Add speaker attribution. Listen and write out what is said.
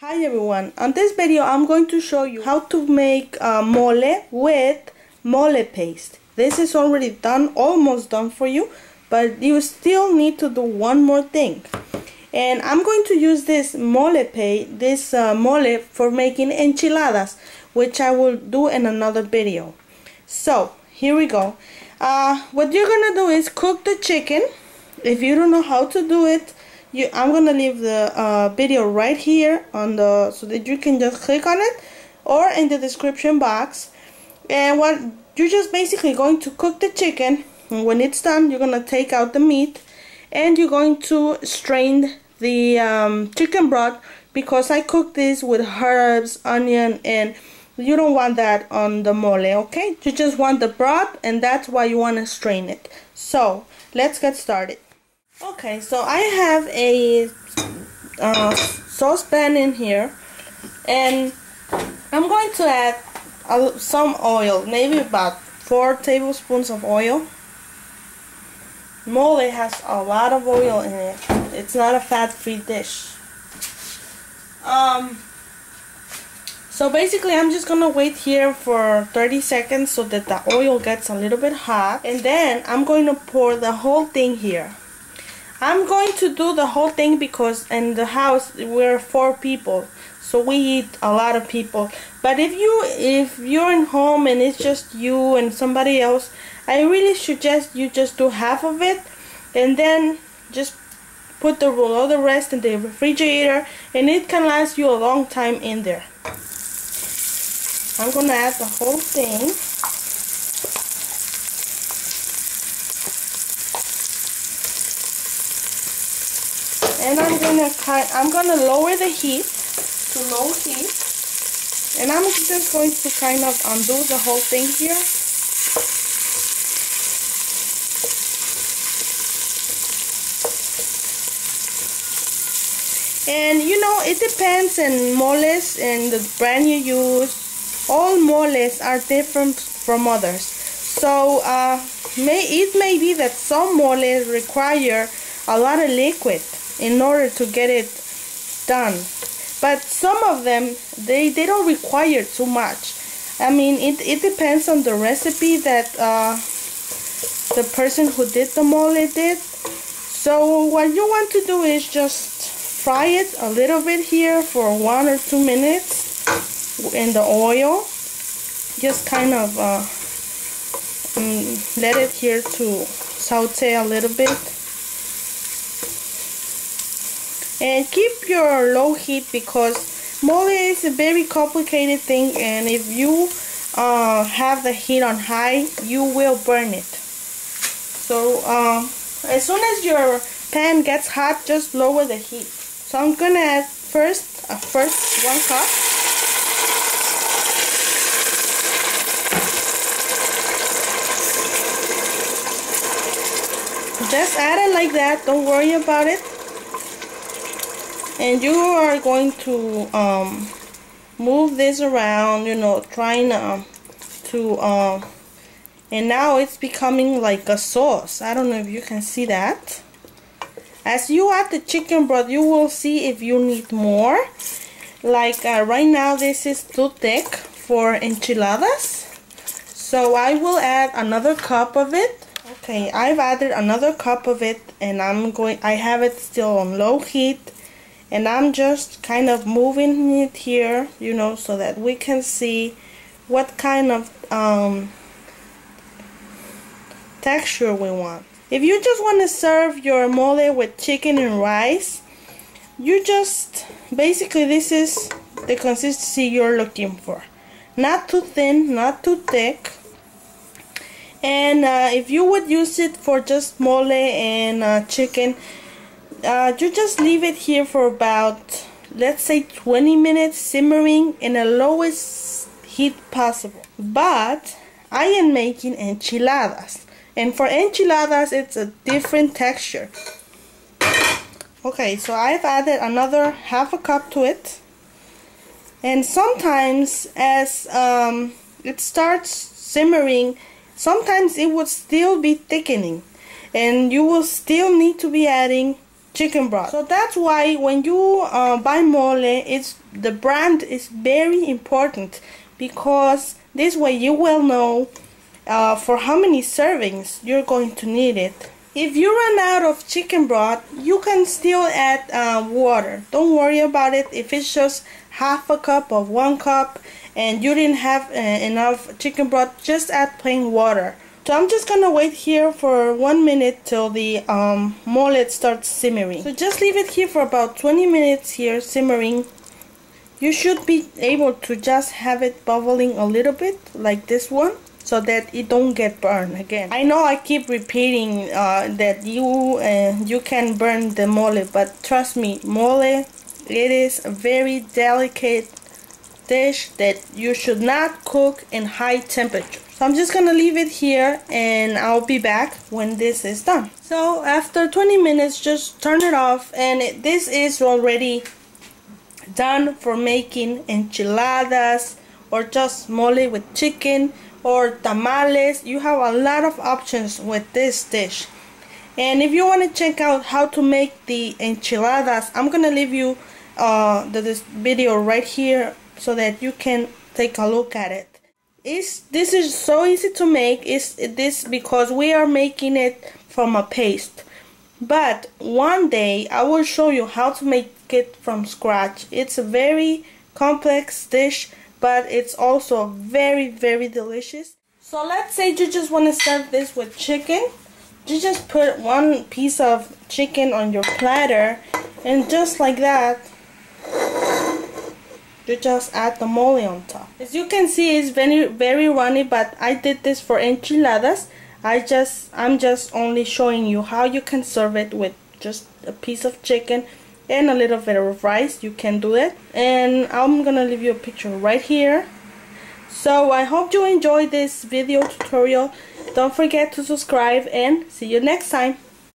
Speaker 1: Hi everyone, on this video I'm going to show you how to make uh, mole with mole paste. This is already done, almost done for you, but you still need to do one more thing. And I'm going to use this mole paste, this uh, mole for making enchiladas, which I will do in another video. So, here we go. Uh, what you're gonna do is cook the chicken. If you don't know how to do it, you I'm gonna leave the uh, video right here on the so that you can just click on it or in the description box. And what you're just basically going to cook the chicken. And when it's done you're gonna take out the meat and you're going to strain the um, chicken broth because I cook this with herbs onion and you don't want that on the mole okay? You just want the broth and that's why you want to strain it. So let's get started Okay, so I have a uh, saucepan in here and I'm going to add some oil, maybe about 4 tablespoons of oil. Mole has a lot of oil in it. It's not a fat-free dish. Um, so basically I'm just gonna wait here for 30 seconds so that the oil gets a little bit hot and then I'm going to pour the whole thing here. I'm going to do the whole thing because in the house we're four people. So we eat a lot of people. But if you if you're in home and it's just you and somebody else I really suggest you just do half of it and then just put the all the rest in the refrigerator and it can last you a long time in there. I'm gonna add the whole thing and I'm gonna cut, I'm gonna lower the heat to low heat. And I'm just going to kind of undo the whole thing here. And you know it depends on moles and the brand you use. All moles are different from others. So uh, may it may be that some moles require a lot of liquid in order to get it done. But some of them they they don't require too much. I mean it, it depends on the recipe that uh, the person who did the mole did. So what you want to do is just fry it a little bit here for one or two minutes in the oil. Just kind of uh, mm, let it here to saute a little bit and keep your low heat because mole is a very complicated thing and if you uh, have the heat on high you will burn it. So uh, as soon as your pan gets hot just lower the heat. So I'm gonna add first uh, first one cup. Just add it like that. Don't worry about it and you are going to um, move this around you know trying uh, to um, and now it's becoming like a sauce. I don't know if you can see that. As you add the chicken broth you will see if you need more. Like uh, right now this is too thick for enchiladas. So I will add another cup of it. Okay I've added another cup of it and I'm going I have it still on low heat and I'm just kind of moving it here you know so that we can see what kind of um, texture we want. If you just want to serve your mole with chicken and rice you just basically this is the consistency you're looking for. Not too thin not too thick. And uh, if you would use it for just mole and uh, chicken uh, you just leave it here for about let's say 20 minutes simmering in the lowest heat possible. But I am making enchiladas. And for enchiladas it's a different texture. Okay so I've added another half a cup to it. And sometimes as um, it starts simmering sometimes it would still be thickening. And you will still need to be adding chicken broth. So that's why when you uh, buy mole, it's the brand is very important because this way you will know uh, for how many servings you're going to need it. If you run out of chicken broth, you can still add uh, water. Don't worry about it. If it's just half a cup or one cup and you didn't have uh, enough chicken broth, just add plain water. So I'm just gonna wait here for one minute till the um, mole starts simmering. So just leave it here for about 20 minutes here simmering. You should be able to just have it bubbling a little bit like this one so that it don't get burned again. I know I keep repeating uh, that you uh, you can burn the mole but trust me mole it is a very delicate dish that you should not cook in high temperature. So I'm just gonna leave it here and I'll be back when this is done. So after 20 minutes, just turn it off and it, this is already done for making enchiladas or just mole with chicken or tamales. You have a lot of options with this dish. And if you want to check out how to make the enchiladas, I'm gonna leave you uh, the, this video right here so that you can take a look at it. Is this is so easy to make. Is this because we are making it from a paste. But one day I will show you how to make it from scratch. It's a very complex dish but it's also very very delicious. So let's say you just want to serve this with chicken. You just put one piece of chicken on your platter and just like that you just add the mole on top. As you can see it's very very runny but I did this for enchiladas. I just I'm just only showing you how you can serve it with just a piece of chicken and a little bit of rice. You can do it. And I'm gonna leave you a picture right here. So I hope you enjoyed this video tutorial. Don't forget to subscribe and see you next time